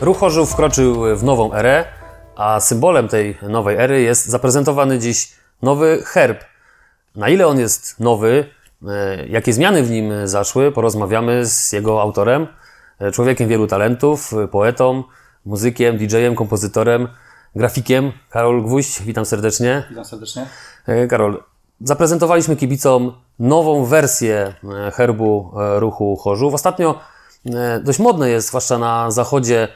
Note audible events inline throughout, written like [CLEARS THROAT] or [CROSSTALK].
Ruch Chorzów wkroczył w nową erę, a symbolem tej nowej ery jest zaprezentowany dziś nowy herb. Na ile on jest nowy, e, jakie zmiany w nim zaszły, porozmawiamy z jego autorem, e, człowiekiem wielu talentów, e, poetą, muzykiem, DJ-em, kompozytorem, grafikiem. Karol Gwóźdź, witam serdecznie. Witam serdecznie. Karol, zaprezentowaliśmy kibicom nową wersję herbu ruchu Chorzów. Ostatnio dość modne jest, zwłaszcza na zachodzie,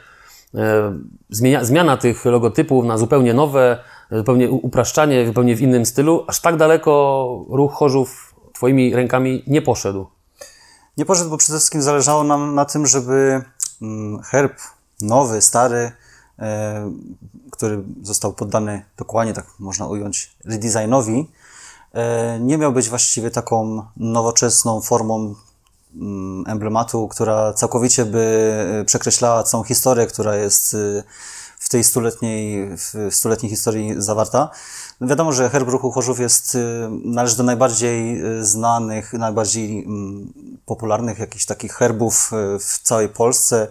zmienia, zmiana tych logotypów na zupełnie nowe, e, zupełnie upraszczanie, zupełnie w innym stylu. Aż tak daleko ruch Chorzów Twoimi rękami nie poszedł. Nie poszedł, bo przede wszystkim zależało nam na tym, żeby mm, herb nowy, stary, e, który został poddany dokładnie, tak można ująć, redesignowi, e, nie miał być właściwie taką nowoczesną formą emblematu, która całkowicie by e, przekreślała całą historię, która jest e, w tej stuletniej, w stuletniej historii zawarta. Wiadomo, że herb ruchu Chorzów jest, e, należy do najbardziej znanych, najbardziej mm, popularnych jakichś takich herbów w całej Polsce.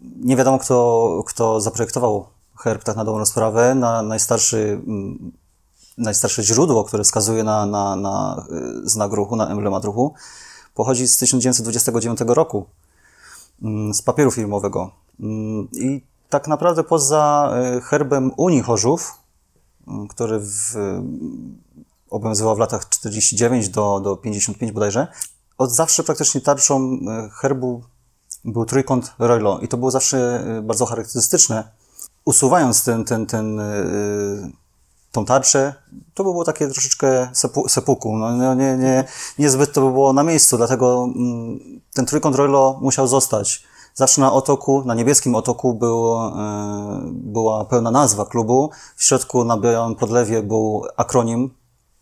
Nie wiadomo, kto, kto zaprojektował herb, tak na dobrą sprawę. Na najstarszy, mm, najstarsze źródło, które wskazuje na, na, na znak ruchu, na emblemat ruchu, pochodzi z 1929 roku, mm, z papieru filmowego. Mm, I tak naprawdę poza e, herbem Unii Chorzów, mm, który w, obowiązywał w latach 49 do, do 55 bodajże, od zawsze praktycznie tarczą e, herbu był trójkąt Roylo i to było zawsze e, bardzo charakterystyczne. Usuwając ten, ten, ten, tą tarczę, to by było takie troszeczkę sepu, sepuku. No, no, nie, nie, niezbyt to by było na miejscu, dlatego mm, ten trójkąt Roylo musiał zostać. Zawsze na otoku, na niebieskim otoku był, e, była pełna nazwa klubu. W środku na białym podlewie był akronim.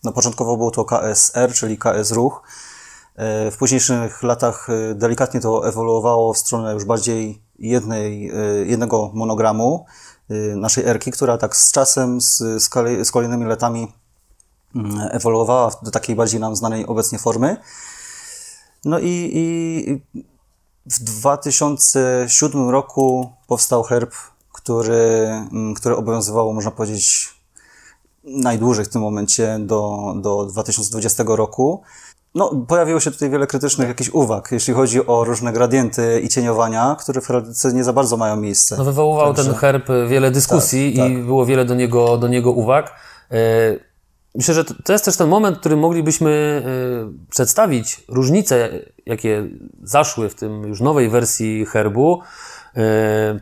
No, początkowo było to KSR, czyli KS Ruch. E, W późniejszych latach e, delikatnie to ewoluowało w stronę już bardziej jednej, jednego monogramu naszej erki, która tak z czasem, z, z, kolej, z kolejnymi latami mm, ewoluowała do takiej bardziej nam znanej obecnie formy. No i, i w 2007 roku powstał herb, który, mm, który obowiązywał, można powiedzieć, najdłużej w tym momencie do, do 2020 roku. No, pojawiło się tutaj wiele krytycznych jakichś uwag, jeśli chodzi o różne gradienty i cieniowania, które w heraldyce nie za bardzo mają miejsce. No, wywoływał ten herb wiele dyskusji Tak, i tak. było wiele do niego, do niego uwag. E, Myślę, że to jest też ten moment, w którym moglibyśmy e, przedstawić różnice, jakie zaszły w tym już nowej wersji herbu. E,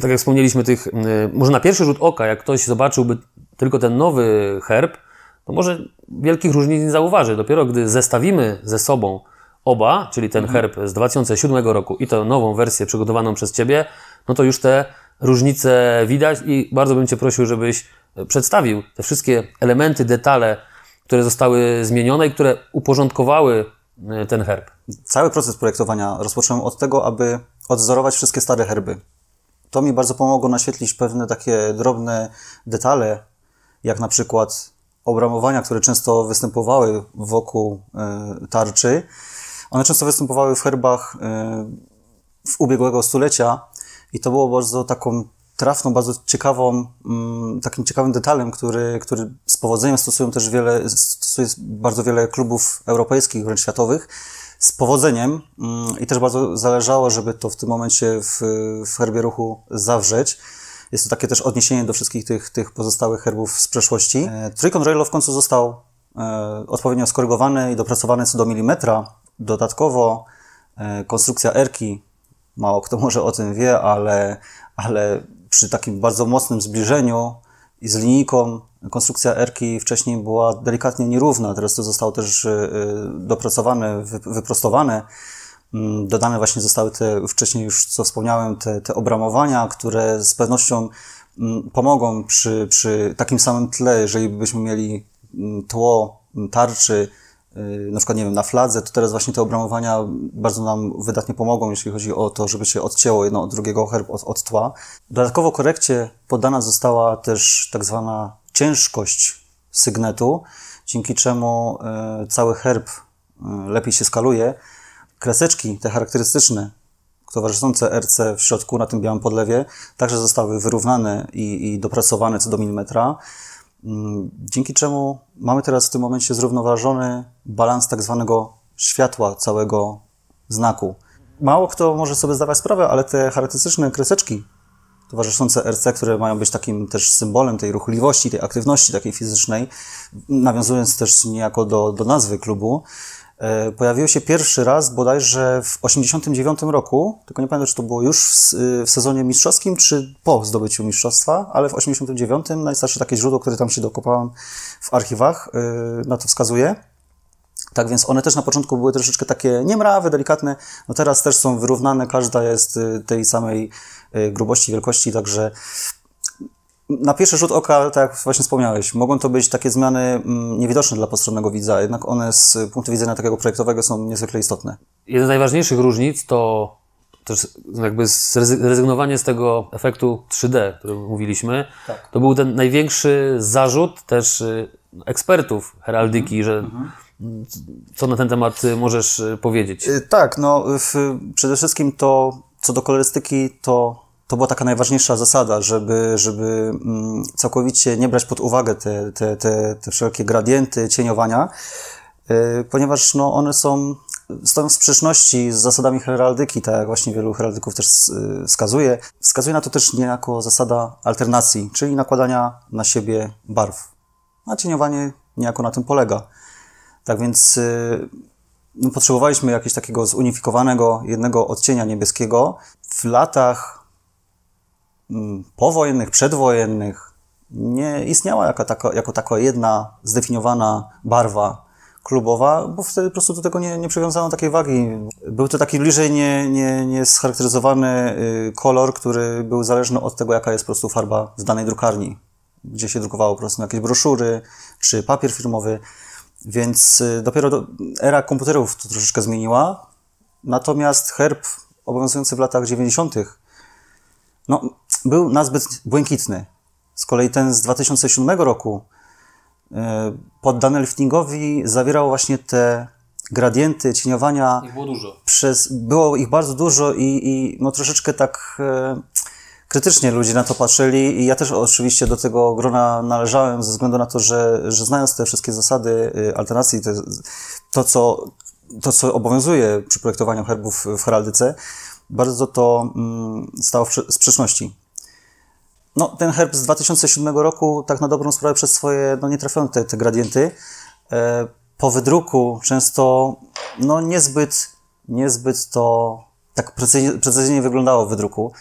Tak jak wspomnieliśmy, tych, może na pierwszy rzut oka, jak ktoś zobaczyłby tylko ten nowy herb, to może wielkich różnic nie zauważy. Dopiero gdy zestawimy ze sobą oba, czyli ten herb z 2007 roku i tę nową wersję przygotowaną przez Ciebie, no to już te różnice widać i bardzo bym Cię prosił, żebyś przedstawił te wszystkie elementy, detale, które zostały zmienione i które uporządkowały e, ten herb. Cały proces projektowania rozpocząłem od tego, aby odwzorować wszystkie stare herby. To mi bardzo pomogło naświetlić pewne takie drobne detale, jak na przykład obramowania, które często występowały wokół e, tarczy. One często występowały w herbach e, w ubiegłego stulecia i to było bardzo taką trafną, bardzo ciekawą, mm, takim ciekawym detalem, który, który z powodzeniem stosują też wiele, stosuje bardzo wiele klubów europejskich, wręcz światowych, z powodzeniem mm, i też bardzo zależało, żeby to w tym momencie w, w herbie ruchu zawrzeć. Jest to takie też odniesienie do wszystkich tych, tych pozostałych herbów z przeszłości. E, Trójkąt Roylo w końcu został e, odpowiednio skorygowany i dopracowany co do milimetra. Dodatkowo e, konstrukcja erki, mało kto może o tym wie, ale, ale przy takim bardzo mocnym zbliżeniu i z linijką konstrukcja erki wcześniej była delikatnie nierówna. Teraz to zostało też dopracowane, wy- wyprostowane. Mm, Dodane właśnie zostały te, wcześniej już co wspomniałem, te, te obramowania, które z pewnością mm, pomogą przy, przy takim samym tle, jeżeli byśmy mieli mm, tło tarczy, yy, na przykład, nie wiem, na fladze, to teraz właśnie te obramowania bardzo nam wydatnie pomogą, jeśli chodzi o to, żeby się odcięło jedno od drugiego herb od, od tła. Dodatkowo korekcie poddana została też tak zwana ciężkość sygnetu, dzięki czemu yy, cały herb yy, lepiej się skaluje. Kreseczki, te charakterystyczne, towarzyszące RC w środku na tym białym podlewie także zostały wyrównane i, i dopracowane co do milimetra. Mm, dzięki czemu mamy teraz w tym momencie zrównoważony balans tak zwanego światła całego znaku. Mało kto może sobie zdawać sprawę, ale te charakterystyczne kreseczki towarzyszące RC, które mają być takim też symbolem tej ruchliwości, tej aktywności takiej fizycznej, nawiązując też niejako do, do nazwy klubu, pojawiły się pierwszy raz bodajże w 89 roku, tylko nie pamiętam, czy to było już w, w, sezonie mistrzowskim, czy po zdobyciu mistrzostwa, ale w 89 najstarsze takie źródło, które tam się dokopałem w archiwach, e, na to wskazuje. Tak więc one też na początku były troszeczkę takie niemrawe, delikatne, no teraz też są wyrównane, każda jest e, tej samej grubości, wielkości, także na pierwszy rzut oka, tak jak właśnie wspomniałeś, mogą to być takie zmiany mm, niewidoczne dla postronnego widza, jednak one z punktu widzenia takiego projektowego są niezwykle istotne. Jeden z najważniejszych różnic to też jakby zrezygnowanie z tego efektu 3D, o którym mówiliśmy. Tak. To był ten największy zarzut też y, ekspertów heraldyki, mhm. że mhm. co na ten temat y, możesz y, powiedzieć? Tak, no w, przede wszystkim to co do kolorystyki, to to była taka najważniejsza zasada, żeby, żeby mm, całkowicie nie brać pod uwagę te, te, te, te wszelkie gradienty cieniowania, y, ponieważ no, one są, stoją w sprzeczności z zasadami heraldyki, tak jak właśnie wielu heraldyków też y, wskazuje. Wskazuje na to też niejako zasada alternacji, czyli nakładania na siebie barw. A cieniowanie niejako na tym polega. Tak więc y, no, potrzebowaliśmy jakiegoś takiego zunifikowanego jednego odcienia niebieskiego. W latach powojennych, przedwojennych nie istniała jako taka, jako taka jedna zdefiniowana barwa klubowa, bo wtedy po prostu do tego nie, nie przywiązano takiej wagi. Był to taki bliżej nie, nie, nie scharakteryzowany y, kolor, który był zależny od tego, jaka jest po prostu farba w danej drukarni, gdzie się drukowało po prostu jakieś broszury czy papier firmowy. Więc y, dopiero do, era komputerów to troszeczkę zmieniła. Natomiast herb obowiązujący w latach 90. no, był nazbyt błękitny. Z kolei ten z 2007 roku e, poddany liftingowi zawierał właśnie te gradienty, cieniowania. Ich było dużo. Przez, było ich bardzo dużo i, i no troszeczkę tak e, krytycznie ludzie na to patrzyli i ja też oczywiście do tego grona należałem ze względu na to, że, że znając te wszystkie zasady e, alternacji, to, to, co, to co obowiązuje przy projektowaniu herbów w heraldyce, bardzo to mm, stało w sprzeczności no, ten herb z 2007 roku, tak na dobrą sprawę, przez swoje, no nie trafione te, te gradienty, e, po wydruku często, no niezbyt, niezbyt to tak precyzyjnie, precyzyjnie wyglądało w wydruku.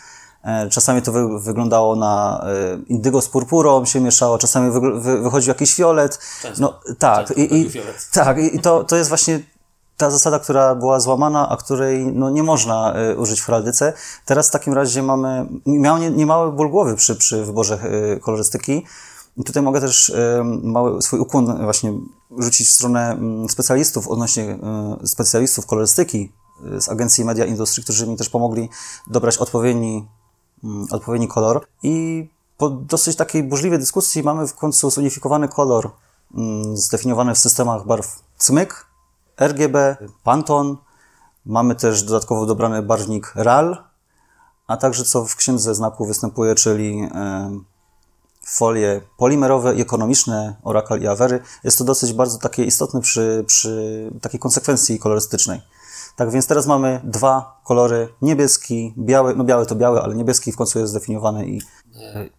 E, czasami to wy, wyglądało na e, indygo z purpurą się mieszało, czasami wy, wy, wychodził jakiś fiolet. Często, no tak, i, i, tak, i to, to jest właśnie ta zasada, która była złamana, a której no, nie można y, użyć w heraldyce. Teraz w takim razie mamy, miałem niemały ból głowy przy, przy wyborze y, kolorystyki. I tutaj mogę też y, mały swój ukłon właśnie rzucić w stronę mm, specjalistów odnośnie specjalistów kolorystyki z agencji Media Industry, którzy mi też pomogli dobrać odpowiedni, mm, odpowiedni kolor. I po dosyć takiej burzliwej dyskusji mamy w końcu zunifikowany kolor mm, zdefiniowany w systemach barw cmyk, RGB, Pantone. Mamy też dodatkowo dobrany barwnik RAL, a także co w księdze znaku występuje, czyli folie polimerowe i ekonomiczne Oracle i Avery. Jest to dosyć bardzo takie istotne przy, przy takiej konsekwencji kolorystycznej. Tak więc teraz mamy dwa kolory, niebieski, biały, no biały to biały, ale niebieski w końcu jest zdefiniowany i...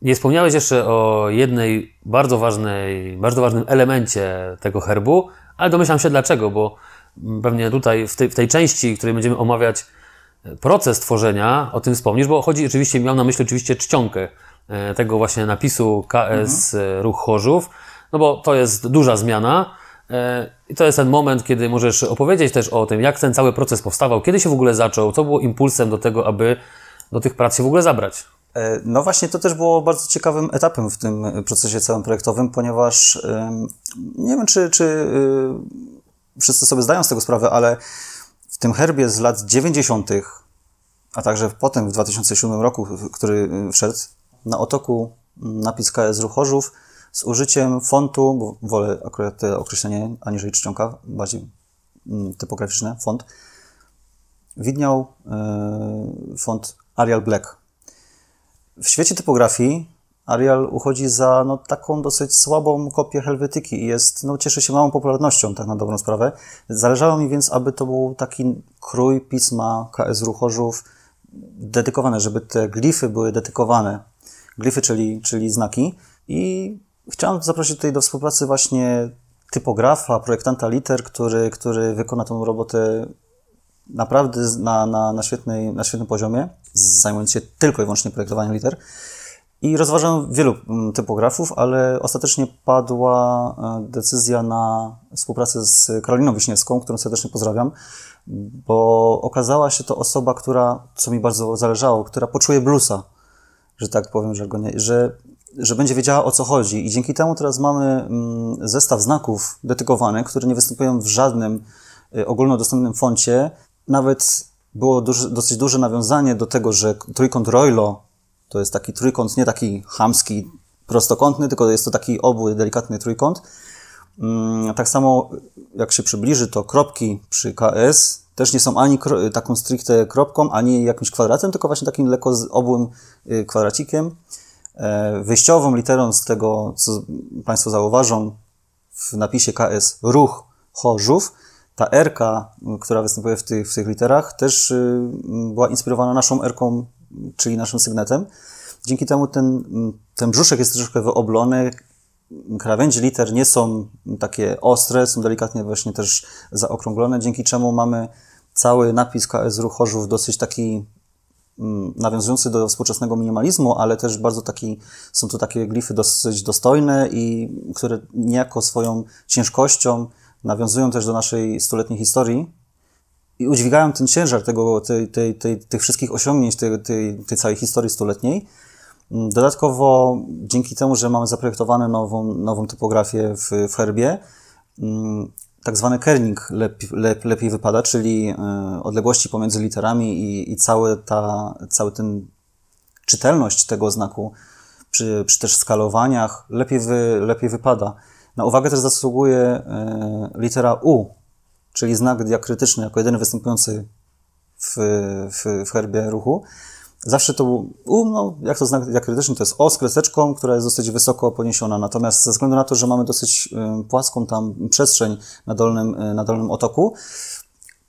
Nie wspomniałeś jeszcze o jednej bardzo ważnej, bardzo ważnym elemencie tego herbu, ale domyślam się dlaczego, bo pewnie tutaj w tej, w tej części, w której będziemy omawiać e, proces tworzenia, o tym wspomnisz, bo chodzi oczywiście, miał na myśli oczywiście czcionkę e, tego właśnie napisu KS mhm. Ruch Chorzów, no bo to jest duża zmiana e, i to jest ten moment, kiedy możesz opowiedzieć też o tym, jak ten cały proces powstawał, kiedy się w ogóle zaczął, co było impulsem do tego, aby do tych prac się w ogóle zabrać. No właśnie, to też było bardzo ciekawym etapem w tym procesie całym projektowym, ponieważ nie wiem, czy, czy y, wszyscy sobie zdają z tego sprawę, ale w tym herbie z lat 90., a także potem w 2007 roku, który y, wszedł, na otoku napis KS Ruchorzów z użyciem fontu, bo wolę akurat to określenie aniżeli czcionka, bardziej mm, typograficzne, font, widniał font Arial Black. W świecie typografii Arial uchodzi za no, taką dosyć słabą kopię Helvetyki i jest, no, cieszy się małą popularnością, tak na dobrą sprawę. Zależało mi więc, aby to był taki krój pisma KS Ruchorzów dedykowane, żeby te glify były dedykowane. Glify, czyli, czyli znaki. I chciałem zaprosić tutaj do współpracy właśnie typografa, projektanta liter, który, który wykona tą robotę naprawdę na, na, na, świetnej, na świetnym poziomie, zajmując się tylko i wyłącznie projektowaniem liter. I rozważam wielu mm, typografów, ale ostatecznie padła e, decyzja na współpracę z Karoliną Wiśniewską, którą serdecznie pozdrawiam, bo okazała się to osoba, która, co mi bardzo zależało, która poczuje bluesa, że tak powiem, że, go nie, że, że będzie wiedziała o co chodzi. I dzięki temu teraz mamy mm, zestaw znaków dedykowanych, które nie występują w żadnym e, ogólnodostępnym foncie. Nawet było duży, dosyć duże nawiązanie do tego, że trójkąt Roylo to jest taki trójkąt, nie taki chamski, prostokątny, tylko jest to taki obły, delikatny trójkąt. Mm, tak samo jak się przybliży, to kropki przy KS też nie są ani taką stricte kropką, ani jakimś kwadratem, tylko właśnie takim lekko obłym y, kwadracikiem. E, wyjściową literą z tego, co Państwo zauważą w napisie KS ruch Chorzów, ta R, która występuje w tych, w tych literach, też y, była inspirowana naszą R, czyli naszym sygnetem. Dzięki temu ten, ten brzuszek jest troszkę wyoblony, krawędzie liter nie są takie ostre, są delikatnie właśnie też zaokrąglone, dzięki czemu mamy cały napis KS Ruchorzów dosyć taki mm, nawiązujący do współczesnego minimalizmu, ale też bardzo taki, są to takie glify dosyć dostojne i które niejako swoją ciężkością nawiązują też do naszej stuletniej historii i udźwigają ten ciężar tego, tej, tej, tej, tych wszystkich osiągnięć, tej, tej, tej całej historii stuletniej. Mm, dodatkowo, dzięki temu, że mamy zaprojektowaną nową, nową typografię w, w herbie, mm, tak zwany kerning lep, lep, lepiej wypada, czyli e, odległości pomiędzy literami i, i cały, ta, cały ten czytelność tego znaku przy, przy też skalowaniach lepiej, wy, lepiej wypada. Na uwagę też zasługuje e, litera U, czyli znak diakrytyczny jako jedyny występujący w, w, w herbie ruchu. Zawsze to U, no, jak to znak diakrytyczny, to jest O z kreseczką, która jest dosyć wysoko poniesiona. Natomiast ze względu na to, że mamy dosyć y, płaską tam przestrzeń na dolnym, y, na dolnym otoku,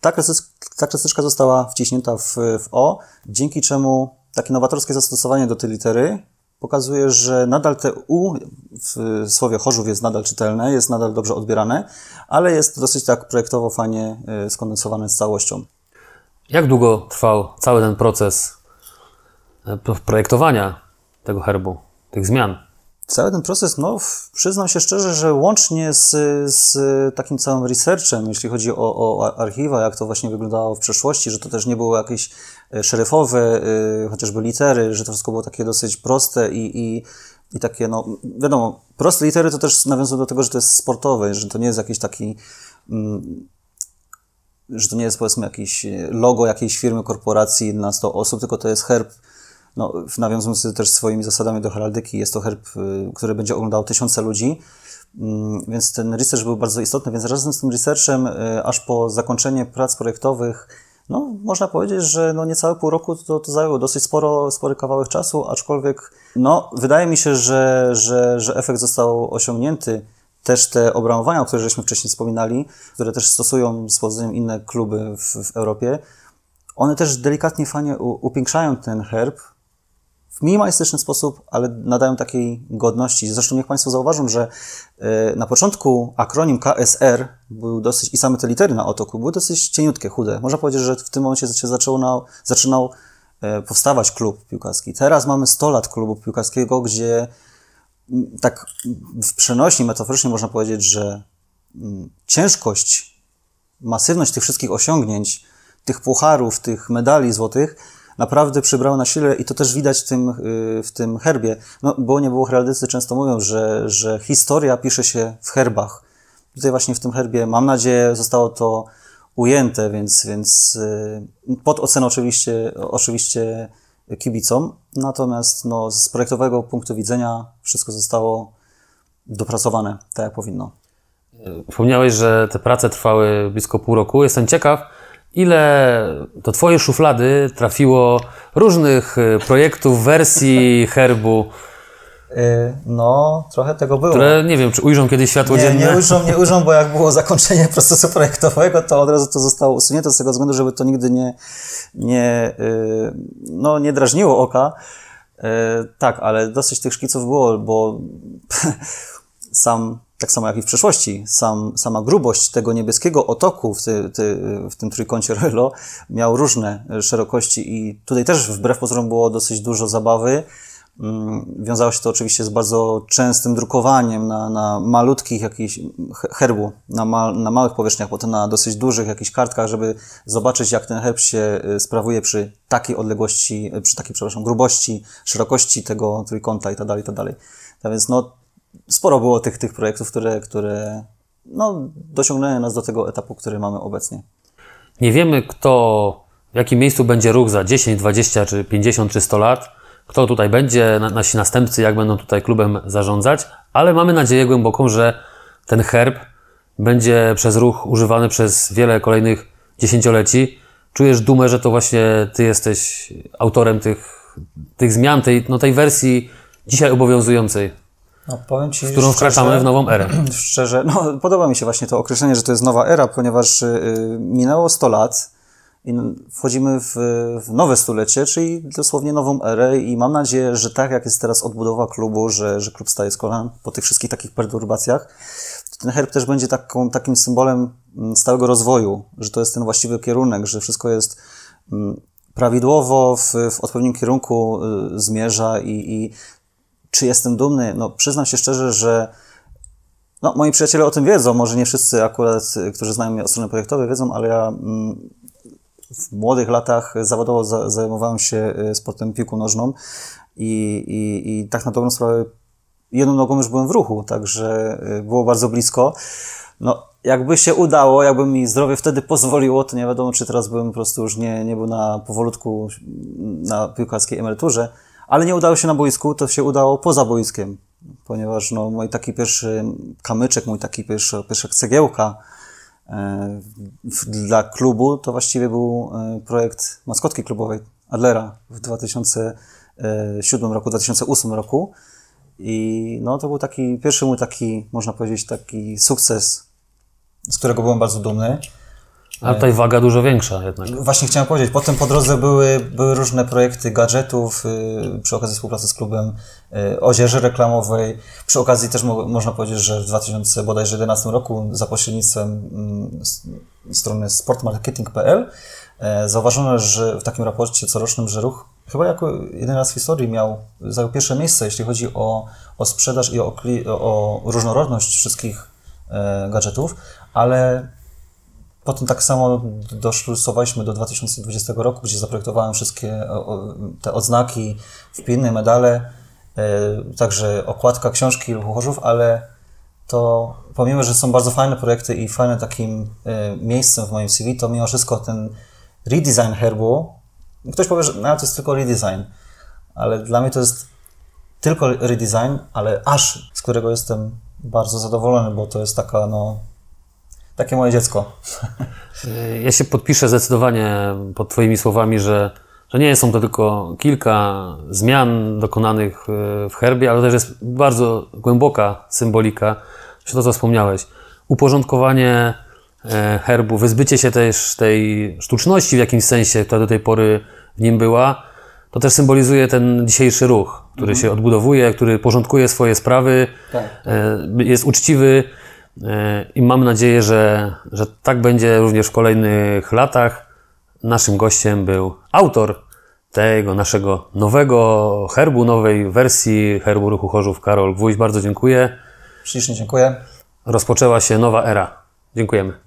ta, kreseczka, ta kreseczka została wciśnięta w, w O, dzięki czemu takie nowatorskie zastosowanie do tej litery pokazuje, że nadal te U w słowie Chorzów jest nadal czytelne, jest nadal dobrze odbierane, ale jest dosyć tak projektowo fajnie y, skondensowane z całością. Jak długo trwał cały ten proces e, projektowania tego herbu, tych zmian? Cały ten proces, no, przyznam się szczerze, że łącznie z, z takim całym researchem, jeśli chodzi o, o archiwa, jak to właśnie wyglądało w przeszłości, że to też nie było jakieś e, szeryfowe, y, chociażby litery, że to wszystko było takie dosyć proste i, i, i takie, no, wiadomo, proste litery to też nawiązują do tego, że to jest sportowe, że to nie jest jakiś taki. Mm, że to nie jest powiedzmy jakieś logo jakiejś firmy, korporacji na 100 osób, tylko to jest herb no, nawiązujący też swoimi zasadami do heraldyki, jest to herb, y, który będzie oglądał tysiące ludzi, mm, więc ten research był bardzo istotny, więc razem z tym researchem, y, aż po zakończenie prac projektowych, no, można powiedzieć, że no, niecałe pół roku to, to zajęło dosyć sporo, spory kawałek czasu, aczkolwiek no, wydaje mi się, że, że, że efekt został osiągnięty. Też te obramowania, o których żeśmy wcześniej wspominali, które też stosują z powodzeniem inne kluby w, w Europie, one też delikatnie, fajnie upiększają ten herb, w minimalistyczny sposób, ale nadają takiej godności. Zresztą niech Państwo zauważą, że e, na początku akronim KSR był dosyć, i same te litery na otoku były dosyć cieniutkie, chude. Można powiedzieć, że w tym momencie się zaczynał, zaczynał e, powstawać klub piłkarski. Teraz mamy 100 lat klubu piłkarskiego, gdzie tak w przenośni, metaforycznie można powiedzieć, że ciężkość, masywność tych wszystkich osiągnięć, tych pucharów, tych medali złotych naprawdę przybrało na sile i to też widać w tym, y, w tym herbie. No, bo nie było heraldycy często mówią, że, że historia pisze się w herbach. Tutaj właśnie w tym herbie, mam nadzieję, zostało to ujęte, więc, więc y, pod ocenę oczywiście, oczywiście kibicom. Natomiast no, z projektowego punktu widzenia wszystko zostało dopracowane tak, jak powinno. Wspomniałeś, że te prace trwały blisko pół roku. Jestem ciekaw, ile do Twojej szuflady trafiło różnych y, projektów, wersji herbu, [LAUGHS] Y, No, trochę tego było. które nie wiem, czy ujrzą kiedyś światło Nie, dzienne? nie ujrzą, nie ujrzą, bo jak było zakończenie [LAUGHS] procesu projektowego, to od razu to zostało usunięte z tego względu, żeby to nigdy nie, nie, y, no, nie drażniło oka. Tak, ale dosyć tych szkiców było, bo [LAUGHS] sam, tak samo jak i w przeszłości, sam, sama grubość tego niebieskiego otoku w, ty, ty, w tym trójkącie [LAUGHS] Relo miał różne y, szerokości i tutaj też wbrew pozorom było dosyć dużo zabawy. Mm, Wiązało się to oczywiście z bardzo częstym drukowaniem na, na malutkich jakichś he- herbu, na, ma, na małych powierzchniach, potem na dosyć dużych jakichś kartkach, żeby zobaczyć, jak ten herb się y, sprawuje przy takiej odległości, y, przy takiej, przepraszam, grubości, szerokości tego trójkąta i tak dalej, i tak dalej. Tak więc no, sporo było tych, tych projektów, które, które no, dociągnęły nas do tego etapu, który mamy obecnie. Nie wiemy, kto, w jakim miejscu będzie ruch za 10, 20, czy 50, czy 100 lat, kto tutaj będzie, na, nasi następcy, jak będą tutaj klubem zarządzać, ale mamy nadzieję głęboką, że ten herb będzie przez ruch używany przez wiele kolejnych dziesięcioleci. Czujesz dumę, że to właśnie Ty jesteś autorem tych, tych zmian, tej, no, tej wersji dzisiaj obowiązującej, No, powiem Ci, w którą wkraczamy w nową erę. [CLEARS THROAT] Szczerze, no, podoba mi się właśnie to określenie, że to jest nowa era, ponieważ y, minęło 100 lat i wchodzimy w, w nowe stulecie, czyli dosłownie nową erę i mam nadzieję, że tak jak jest teraz odbudowa klubu, że, że klub staje z kolan po tych wszystkich takich perturbacjach, to ten herb też będzie taką, takim symbolem mm, stałego rozwoju, że to jest ten właściwy kierunek, że wszystko jest mm, prawidłowo w, w odpowiednim kierunku y, zmierza i, i czy jestem dumny? No, przyznam się szczerze, że no, moi przyjaciele o tym wiedzą, może nie wszyscy akurat, y, którzy znają mnie od strony projektowej wiedzą, ale ja mm, w młodych latach zawodowo za, zajmowałem się y, sportem piłką nożną i, i, i tak na dobrą sprawę jedną nogą już byłem w ruchu, także y, było bardzo blisko. No, jakby się udało, jakby mi zdrowie wtedy pozwoliło, to nie wiadomo, czy teraz bym po prostu już nie, nie był na powolutku na piłkarskiej emeryturze, ale nie udało się na boisku, to się udało poza boiskiem, ponieważ no, mój taki pierwszy kamyczek, mój taki pierwszy, pierwsza cegiełka e, dla klubu to właściwie był e, projekt maskotki klubowej Adlera w 2007 roku, 2008 roku. I no, to był taki pierwszy mój taki, można powiedzieć, taki sukces, z którego byłem bardzo dumny. Ale tutaj waga dużo większa jednak. Właśnie chciałem powiedzieć, potem po drodze były, były różne projekty gadżetów, y, przy okazji współpracy z klubem y, Ozierzy Reklamowej. Przy okazji też mo można powiedzieć, że w 2011 roku za pośrednictwem mm, strony sportmarketing.pl e, zauważono, że w takim raporcie corocznym, że ruch chyba jako jeden raz w historii miał, zajął pierwsze miejsce, jeśli chodzi o, o sprzedaż i o, o różnorodność wszystkich e, gadżetów, ale Potem tak samo doszlusowaliśmy do 2020 roku, gdzie zaprojektowałem wszystkie o, te odznaki, wpiny, medale, e, także okładka książki Luchorzów, ale to pomimo, że są bardzo fajne projekty i fajne takim e, miejscem w moim CV, to mimo wszystko ten redesign herbu, ktoś powie, że no, to jest tylko redesign, ale dla mnie to jest tylko redesign, ale aż z którego jestem bardzo zadowolony, bo to jest taka, no, takie moje dziecko. Ja się podpiszę zdecydowanie pod Twoimi słowami, że, że nie są to tylko kilka zmian dokonanych e, w herbie, ale też jest bardzo głęboka symbolika, czy to, co wspomniałeś. Uporządkowanie e, herbu, wyzbycie się też tej sztuczności w jakimś sensie, która do tej pory w nim była, to też symbolizuje ten dzisiejszy ruch, który się odbudowuje, który porządkuje swoje sprawy, Tak. jest uczciwy i mam nadzieję, że, że tak będzie również w kolejnych latach. Naszym gościem był autor tego naszego nowego herbu, nowej wersji herbu ruchu Chorzów, Karol Gwóźdź. Bardzo dziękuję. Ślicznie dziękuję. Rozpoczęła się nowa era. Dziękujemy.